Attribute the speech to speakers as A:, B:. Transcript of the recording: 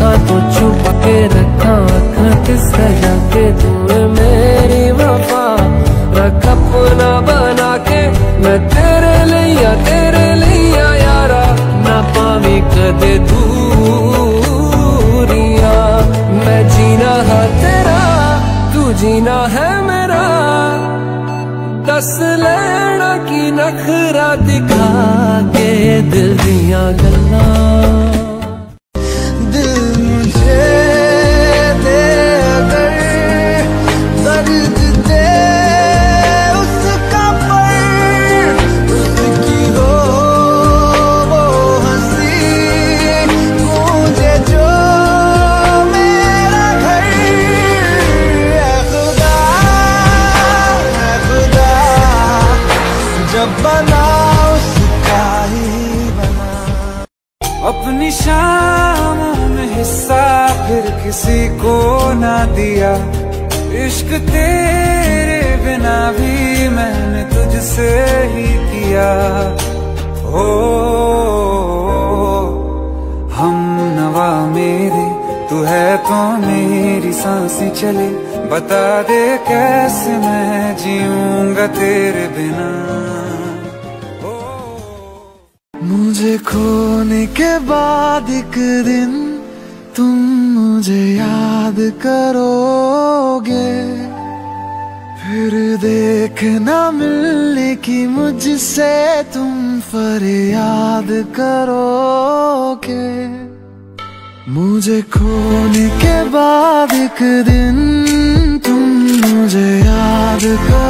A: देखा तो छुप के रखा खत सजा के तू मेरी वफा। रख अपना बना के, मैं तेरे लिया तेरे लिया यारा। ना पावी कदे दूरिया। मैं जीना है तेरा, तू जीना है मेरा। दस लेना की नखरा दिखा के दिल दिया गल्ला
B: अपनी शाम में हिस्सा फिर किसी को ना दिया। इश्क तेरे बिना भी मैंने तुझसे ही किया। हो हम नवा मेरे, तू है तो मेरी साँसें चले। बता दे कैसे मैं जीऊँगा तेरे बिना। मुझे खोने के बाद एक दिन तुम मुझे याद करोगे। फिर देखना मिलने की मुझसे तुम फरियाद करोगे। मुझे खोने के बाद एक दिन तुम मुझे याद करोगे।